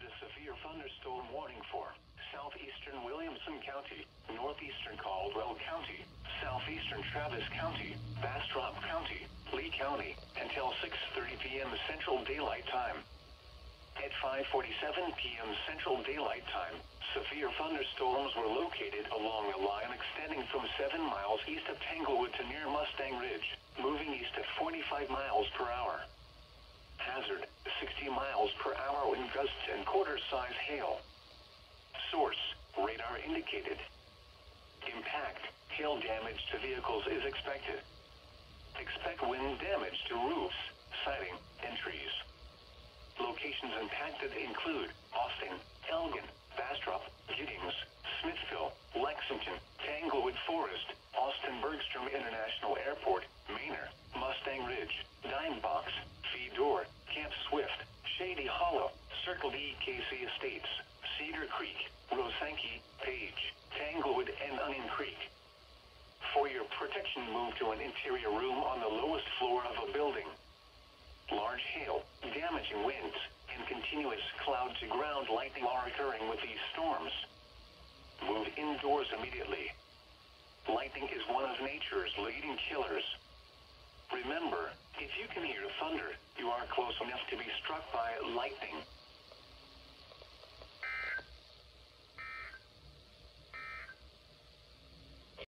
a severe thunderstorm warning for southeastern Williamson County, northeastern Caldwell County, southeastern Travis County, Bastrop County, Lee County, until 6.30 p.m. Central Daylight Time. At 5.47 p.m. Central Daylight Time, severe thunderstorms were located along a line extending from 7 miles east of Tanglewood to near Mustang Ridge, moving east at 45 miles per hour. Hazard, 60 miles per hour wind gusts and quarter-size hail. Source, radar indicated. Impact, hail damage to vehicles is expected. Expect wind damage to roofs, siding, and trees. Locations impacted include Austin, Elgin, Bastrop, Giddings, Smithville, Lexington, Tanglewood Forest, Austin Bergstrom International Airport, Circle KC Estates, Cedar Creek, Rosanky, Paige, Tanglewood, and Onion Creek. For your protection, move to an interior room on the lowest floor of a building. Large hail, damaging winds, and continuous cloud-to-ground lightning are occurring with these storms. Move indoors immediately. Lightning is one of nature's leading killers. Remember, if you can hear thunder, you are close enough to be struck by lightning.